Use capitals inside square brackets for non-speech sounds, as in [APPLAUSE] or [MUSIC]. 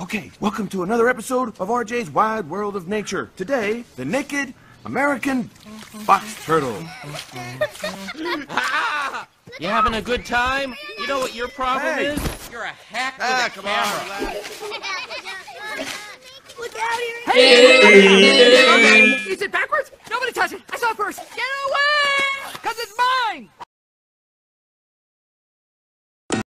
Okay, welcome to another episode of RJ's Wide World of Nature. Today, the naked American box turtle. [LAUGHS] You having a good time? You know what your problem hey. is? You're a hack with ah, a camera. On, Look out here! Hey! hey. hey. Okay. Is it backwards? Nobody touch it! I saw it first! Get away!